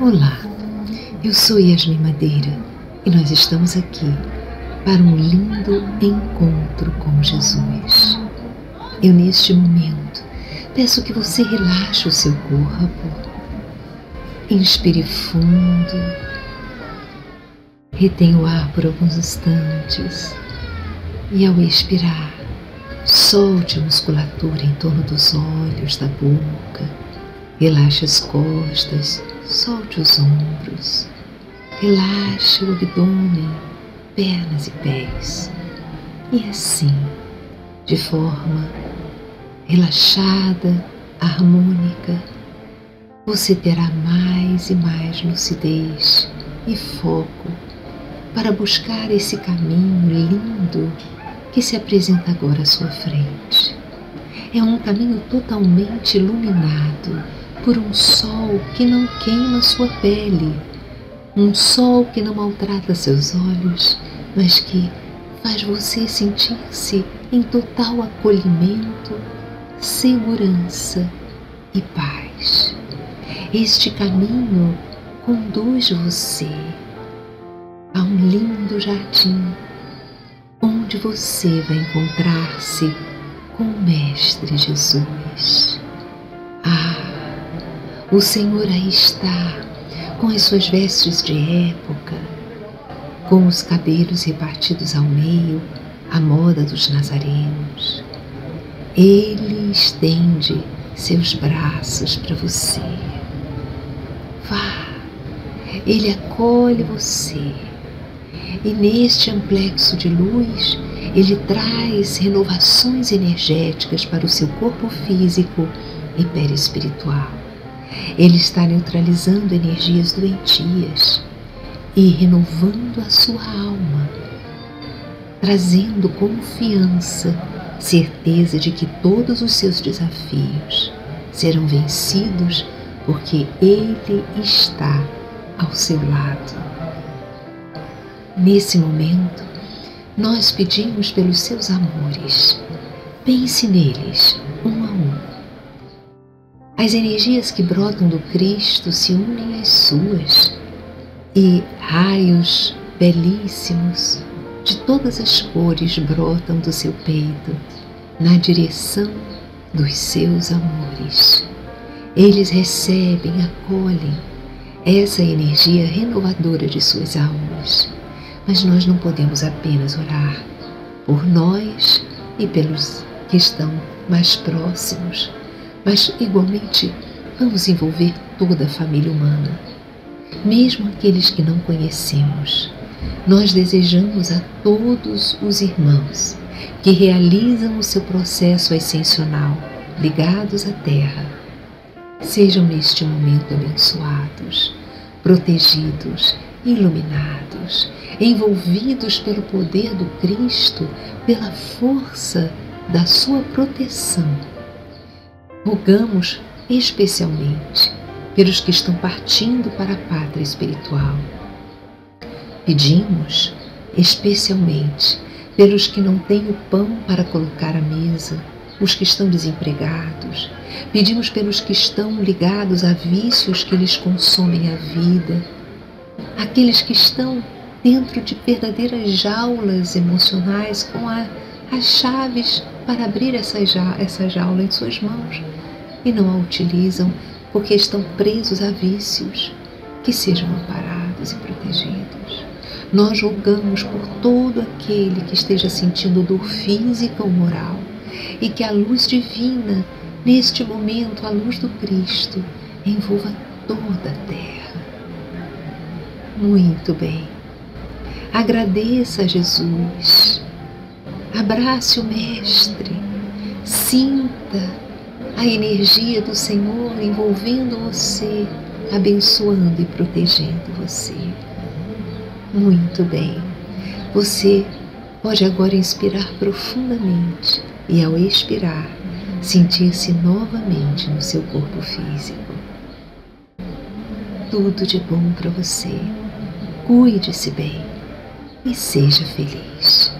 Olá, eu sou Yasmin Madeira e nós estamos aqui para um lindo encontro com Jesus. Eu, neste momento, peço que você relaxe o seu corpo, inspire fundo, retenha o ar por alguns instantes e, ao expirar, solte a musculatura em torno dos olhos, da boca, relaxe as costas Solte os ombros, relaxe o abdômen, pernas e pés. E assim, de forma relaxada, harmônica, você terá mais e mais lucidez e foco para buscar esse caminho lindo que se apresenta agora à sua frente. É um caminho totalmente iluminado por um sol que não queima sua pele, um sol que não maltrata seus olhos, mas que faz você sentir-se em total acolhimento, segurança e paz. Este caminho conduz você a um lindo jardim onde você vai encontrar-se com o Mestre Jesus. Ah, o Senhor aí está, com as suas vestes de época, com os cabelos repartidos ao meio, à moda dos nazarenos. Ele estende seus braços para você. Vá, ele acolhe você. E neste amplexo de luz, ele traz renovações energéticas para o seu corpo físico e perispiritual. Ele está neutralizando energias doentias e renovando a sua alma, trazendo confiança, certeza de que todos os seus desafios serão vencidos porque Ele está ao seu lado. Nesse momento, nós pedimos pelos seus amores. Pense neles, as energias que brotam do Cristo se unem às suas e raios belíssimos de todas as cores brotam do seu peito na direção dos seus amores. Eles recebem, acolhem essa energia renovadora de suas almas. Mas nós não podemos apenas orar por nós e pelos que estão mais próximos mas igualmente vamos envolver toda a família humana, mesmo aqueles que não conhecemos. Nós desejamos a todos os irmãos que realizam o seu processo ascensional ligados à Terra, sejam neste momento abençoados, protegidos, iluminados, envolvidos pelo poder do Cristo, pela força da sua proteção rogamos especialmente pelos que estão partindo para a pátria espiritual. Pedimos especialmente pelos que não têm o pão para colocar à mesa, os que estão desempregados. Pedimos pelos que estão ligados a vícios que lhes consomem a vida, aqueles que estão dentro de verdadeiras jaulas emocionais com a, as chaves para abrir essa, ja, essa jaula em suas mãos e não a utilizam porque estão presos a vícios, que sejam amparados e protegidos. Nós julgamos por todo aquele que esteja sentindo dor física ou moral e que a luz divina, neste momento, a luz do Cristo, envolva toda a terra. Muito bem. Agradeça a Jesus. Abrace o Mestre. Sinta a energia do Senhor envolvendo você, abençoando e protegendo você. Muito bem. Você pode agora inspirar profundamente e, ao expirar, sentir-se novamente no seu corpo físico. Tudo de bom para você. Cuide-se bem e seja feliz.